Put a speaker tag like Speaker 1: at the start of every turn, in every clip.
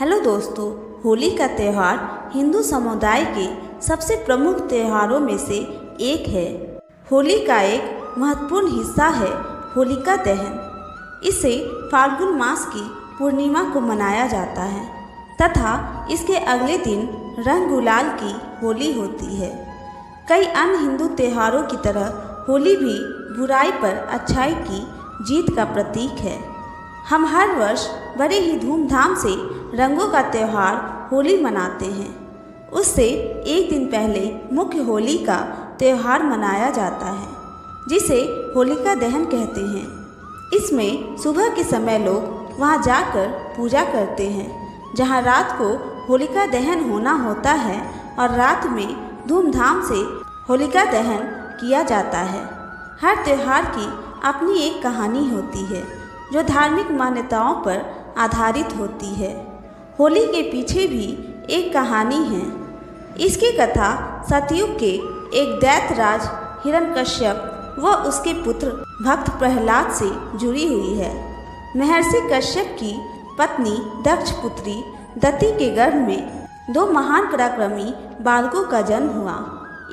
Speaker 1: Hello दोस्तों, होली का त्यौहार हिंदू समुदाय के सबसे प्रमुख त्योहारों में से एक है। होली का एक महत्वपूर्ण हिस्सा है होलिका दहन। इसे फाल्गुन मास की पूर्णिमा को मनाया जाता है, तथा इसके अगले दिन रंग गुलाल की होली होती है। कई अन्य हिंदू त्योहारों की तरह होली भी बुराई पर अच्छाई की जीत का प्रतीक है। हम हर वर्ष बड़े ही धूमधाम से रंगों का त्यौहार होली मनाते हैं। उससे एक दिन पहले मुख्य होली का त्यौहार मनाया जाता है, जिसे होलिका दहन कहते हैं। इसमें सुबह के समय लोग वहाँ जाकर पूजा करते हैं, जहाँ रात को होलिका दहन होना होता है और रात में धूमधाम से होलिका दहन किया जाता है। हर त्यौहार की अपनी एक कहानी होती है, जो धार्मिक मान्यताओं पर आधारित होती है। होली के पीछे भी एक कहानी है। इसकी कथा सतयुग के एक दैतराज हिरण्यकश्यप व उसके पुत्र भक्त प्रहलाद से जुड़ी हुई है। महर्षि कश्यप की पत्नी दक्ष पुत्री दति के गर्भ में दो महान पराक्रमी बालकों का जन्म हुआ।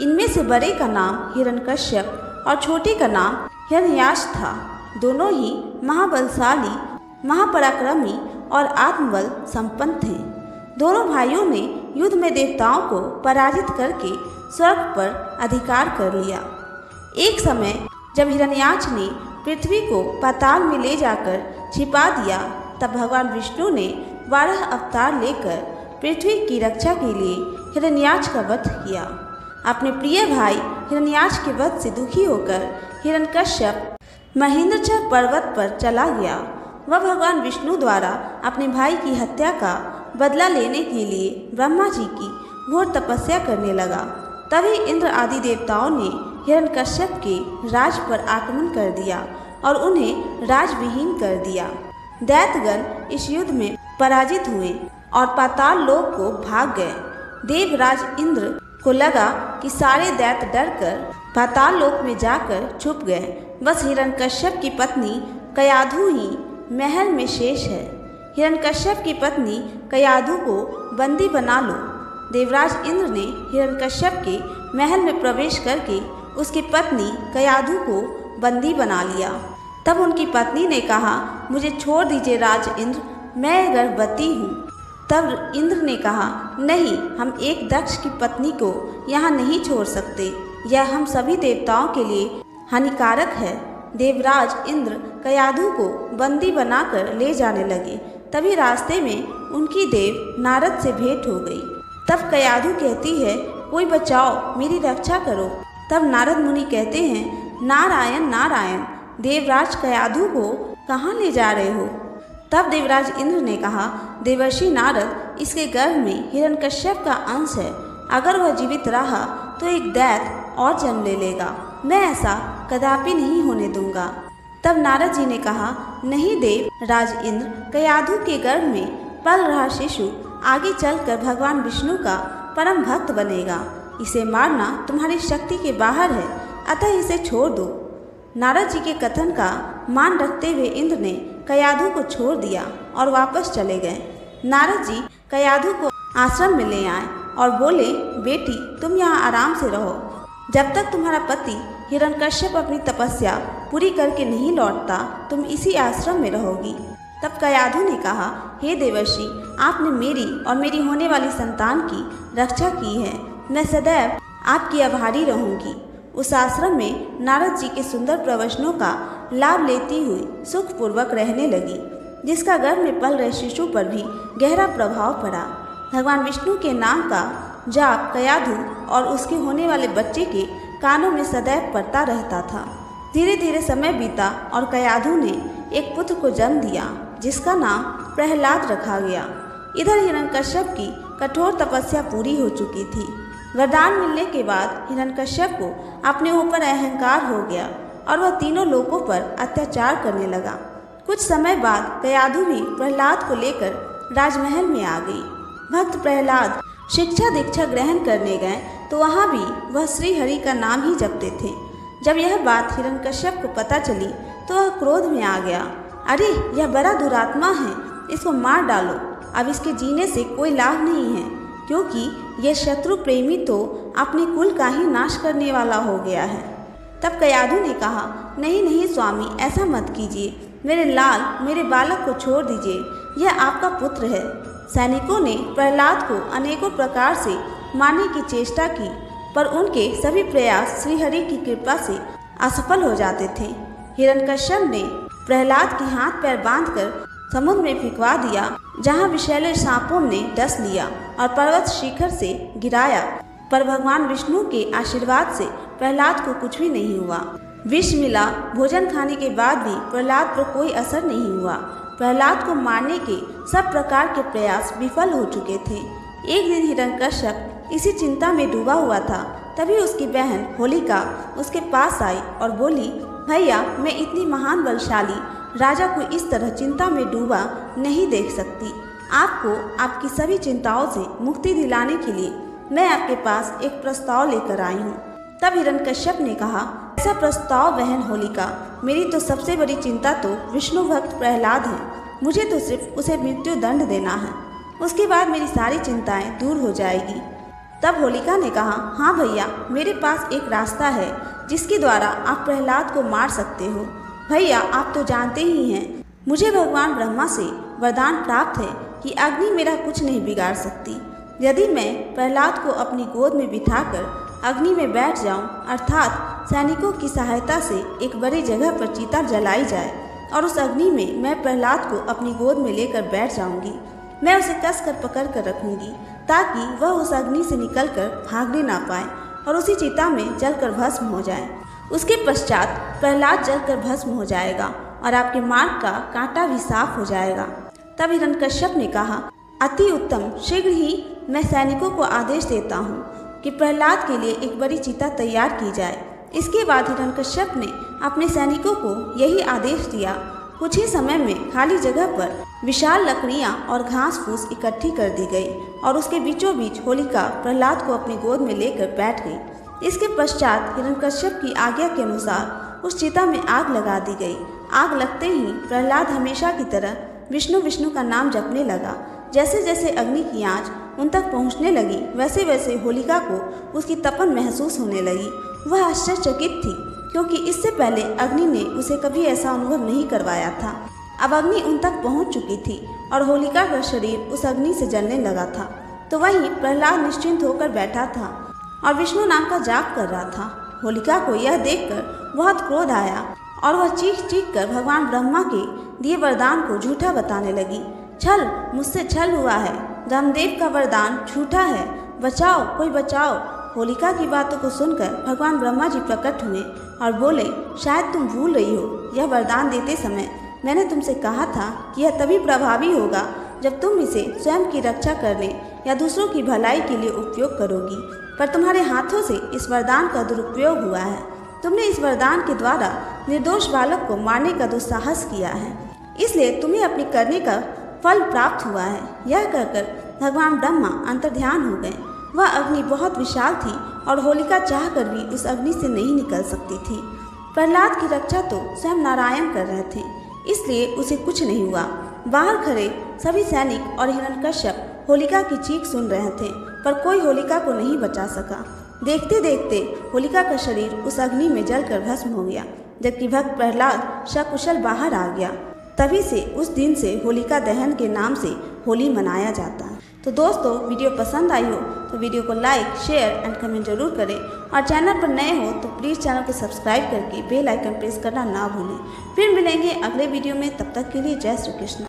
Speaker 1: इनमें से बड़े का नाम हिरण्यकश्यप और छोटे का नाम हिरण्याश था। दोनों ही महाबलशाली, महापराक्रमी और आत्मबल संपन्न थे। दोनों भाइयों ने युद्ध में देवताओं को पराजित करके स्वर्ग पर अधिकार कर लिया। एक समय जब हिरण्याक्ष ने पृथ्वी को पाताल में ले जाकर छिपा दिया, तब भगवान विष्णु ने बारह अवतार लेकर पृथ्वी की रक्षा के लिए हिरण्याक्ष का वध किया। अपने प्रिय भाई हिरण्याक्ष के वध से दुखी होकर हिरण्यकश्यप महेंद्रचर पर्वत पर चला गया। वह भगवान विष्णु द्वारा अपने भाई की हत्या का बदला लेने के लिए ब्रह्मा जी की घोर तपस्या करने लगा। तभी इंद्र आदि देवताओं ने हिरण्यकश्यप के राज पर आक्रमण कर दिया और उन्हें राजविहीन कर दिया। दैतगण इस युद्ध में पराजित हुए और पाताल लोक को भाग गए। देवराज इंद्र को लगा कि सारे दैत डर कर पाताल लोक में जाकर छुप गए। बस हिरण्यकश्यप की पत्नी कयाधु ही महल में शेष है। हिरण्यकश्यप की पत्नी कयाधु को बंदी बना लो। देवराज इंद्र ने हिरण्यकश्यप के महल में प्रवेश करके उसकी पत्नी कयाधु को बंदी बना लिया। तब उनकी पत्नी ने कहा, मुझे छोड़ दीजिए राज इंद्र, मैं गर्भवती हूँ। तब इंद्र ने कहा, नहीं, हम एक दक्ष की पत्नी को यहाँ नहीं छोड़ सकते। यह हम सभी देवताओं के लिए हानिकारक है। देवराज इंद्र कयाधु को बंदी बनाकर ले जाने लगे। तभी रास्ते में उनकी देव नारद से भेंट हो गई। तब कयाधु कहती है, कोई बचाओ, मेरी रक्षा करो। तब नारद मुनि कहते हैं, नारायण नारायण, देवराज कयाधु को कहाँ ले जा रहे हो? तब देवराज इंद्र ने कहा, देवर्षि नारद, इसके गर्भ में हिरण्यकश्यप का अंश है। अगर वह जीवित रहा तो एक दैत और जन्म ले लेगा। मैं ऐसा कदापि नहीं होने दूँगा। तब नारद जी ने कहा, नहीं देव, राज इंद्र, कयाधु के गर्भ में पल रहा शिशु आगे चलकर भगवान विष्णु का परम भक्त बनेगा। इसे मारना तुम्हारी शक्ति के बाहर है, अतः इसे छोड़ दो। नारद जी के कथन का मान रखते हुए इंद्र ने कयाधु को छोड़ दिया और वापस चले गए। नारद जी कयाधु को आश्रम में ले आए और बोले, बेटी, तुम यहाँ आराम से रहो। जब तक तुम्हारा पति हिरण्यकश्यप अपनी तपस्या पूरी करके नहीं लौटता, तुम इसी आश्रम में रहोगी। तब कयाधु ने कहा, हे देवर्षि, आपने मेरी और मेरी होने वाली संतान की रक्षा की है। मैं सदैव आपकी आभारी रहूँगी। उस आश्रम में नारद जी के सुंदर प्रवचनों का लाभ लेती हुई सुखपूर्वक रहने लगी, जिसका गर्भ में पल रहे शिशु पर भी गहरा प्रभाव पड़ा। भगवान विष्णु के नाम का जाप कयाधु और उसके होने वाले बच्चे के कानों में सदैव पड़ता रहता था। धीरे धीरे समय बीता और कयाधु ने एक पुत्र को जन्म दिया, जिसका नाम प्रहलाद रखा गया। इधर हिरण्यकश्यप की कठोर तपस्या पूरी हो चुकी थी। वरदान मिलने के बाद हिरण्यकश्यप को अपने ऊपर अहंकार हो गया और वह तीनों लोगों पर अत्याचार करने लगा। कुछ समय बाद कयाधु भी प्रहलाद को लेकर राजमहल में आ गई। भक्त प्रहलाद शिक्षा दीक्षा ग्रहण करने गए तो वहाँ भी वह श्री हरि का नाम ही जपते थे। जब यह बात हिरण्यकश्यप को पता चली तो वह क्रोध में आ गया। अरे, यह बड़ा दुरात्मा है, इसको मार डालो। अब इसके जीने से कोई लाभ नहीं है, क्योंकि यह शत्रु प्रेमी तो अपने कुल का ही नाश करने वाला हो गया है। तब कयाधु ने कहा, नहीं नहीं स्वामी, ऐसा मत कीजिए। मेरे लाल, मेरे बालक को छोड़ दीजिए। यह आपका पुत्र है। सैनिकों ने प्रहलाद को अनेकों प्रकार से मारने की चेष्टा की, पर उनके सभी प्रयास श्रीहरि की कृपा से असफल हो जाते थे। हिरण्यकश्यप ने प्रहलाद के हाथ पैर बांधकर समुद्र में फिकवा दिया, जहाँ विशैले सांपों ने डस लिया और पर्वत शिखर से गिराया। पर भगवान विष्णु के आशीर्वाद से प्रहलाद को कुछ भी नहीं हुआ। विष मिला, भोजन खाने के बाद भी प्रहलाद पर कोई असर नहीं हुआ। प्रहलाद को मारने के सब प्रकार के प्रयास विफल हो चुके थे। एक दिन हिरण्यकश्यप इसी चिंता में डूबा हुआ था। तभी उसकी बहन होलिका उसके पास आई और बोली, भैया, मैं इतनी महान बलशाली राजा को इस तरह चिंता में डूबा नहीं देख सकती। आपको आपकी सभी चिंताओं से मुक्ति दिलाने के लिए मैं आपके पास एक प्रस्ताव लेकर आई हूँ। तब हिरण्यकश्यप ने कहा ऐसा प्रस्ताव बहन होलिका। मेरी तो सबसे बड़ी चिंता तो विष्णु भक्त प्रहलाद है। मुझे तो सिर्फ़ उसे मृत्यु दंड देना है। उसके बाद मेरी सारी चिंताएँ दूर हो जाएगी। तब होलिका ने कहा हाँ भैया, मेरे पास एक रास्ता है, जिसके द्वारा आप प्रहलाद को मार सकते हो। भैया, आप तो जानते ही हैं, मुझे भगवान ब्रह्मा से वरदान प्राप्त है कि अग्नि मेरा कुछ नहीं बिगाड़ सकती। यदि मैं प्रहलाद को अपनी गोद में बिठाकर अग्नि में बैठ जाऊँ, अर्थात सैनिकों की सहायता से एक बड़ी जगह पर चीता जलाई जाए, और उस अग्नि में मैं प्रहलाद को अपनी गोद में लेकर बैठ जाऊँगी। मैं उसे कस कर पकड़ कर रखूँगी, ताकि वह उस अग्नि से निकल कर भागने ना पाए, और उसी चिता में जल कर भस्म हो जाए। उसके पश्चात प्रहलाद जल कर भस्म हो जाएगा, और आपके मार्ग का कांटा भी साफ़ हो जाएगा। तब हिरण्यकश्यप ने कहा, अति उत्तम, शीघ्र ही मैं सैनिकों को आदेश देता हूँ। कि प्रहलाद के लिए एक बड़ी चिता तैयार की जाए। इसके बाद हिरण्यकश्यप ने अपने सैनिकों को यही आदेश दिया। कुछ ही समय में खाली जगह पर विशाल लकड़ियाँ और घास फूस इकट्ठी कर दी गई और उसके बीचों बीच होलिका प्रहलाद को अपनी गोद में लेकर बैठ गई। इसके पश्चात हिरण्यकश्यप की आज्ञा के अनुसार उस चिता में आग लगा दी गई। आग लगते ही प्रहलाद हमेशा की तरह विष्णु विष्णु का नाम जपने लगा। जैसे जैसे अग्नि की आँच उन तक पहुँचने लगी। वैसे वैसे होलिका को उसकी तपन महसूस होने लगी। वह आश्चर्यचकित थी, क्योंकि इससे पहले अग्नि ने उसे कभी ऐसा अनुभव नहीं करवाया था। अब अग्नि उन तक पहुँच चुकी थी और होलिका का शरीर उस अग्नि से जलने लगा था। तो वहीं प्रहलाद निश्चिंत होकर बैठा था और विष्णु नाम का जाप कर रहा था। होलिका को यह देखकर बहुत क्रोध आया और वह चीख चीख कर भगवान ब्रह्मा के दिए वरदान को झूठा बताने लगी। छल, मुझसे छल हुआ है। रामदेव का वरदान झूठा है। बचाओ, कोई बचाओ। होलिका की बातों को सुनकर भगवान ब्रह्मा जी प्रकट हुए और बोले, शायद तुम भूल रही हो, यह वरदान देते समय मैंने तुमसे कहा था कि यह तभी प्रभावी होगा जब तुम इसे स्वयं की रक्षा करने या दूसरों की भलाई के लिए उपयोग करोगी। पर तुम्हारे हाथों से इस वरदान का दुरुपयोग हुआ है। तुमने इस वरदान के द्वारा निर्दोष बालक को मारने का दुस्साहस किया है। इसलिए तुम्हें अपने करने का फल प्राप्त हुआ है। यह कहकर भगवान ब्रह्मा अंतर्ध्यान हो गए। वह अग्नि बहुत विशाल थी और होलिका चाह कर भी उस अग्नि से नहीं निकल सकती थी। प्रहलाद की रक्षा तो स्वयं नारायण कर रहे थे, इसलिए उसे कुछ नहीं हुआ। बाहर खड़े सभी सैनिक और हिरण्यकश्यप होलिका की चीख सुन रहे थे, पर कोई होलिका को नहीं बचा सका। देखते देखते होलिका का शरीर उस अग्नि में जलकर भस्म हो गया, जबकि भक्त प्रहलाद सकुशल बाहर आ गया। तभी से उस दिन से होलिका दहन के नाम से होली मनाया जाता है। तो दोस्तों, वीडियो पसंद आई हो तो वीडियो को लाइक शेयर एंड कमेंट ज़रूर करें। और चैनल पर नए हो तो प्लीज़ चैनल को सब्सक्राइब करके बेल आइकन प्रेस करना ना भूलें। फिर मिलेंगे अगले वीडियो में, तब तक के लिए जय श्री कृष्ण।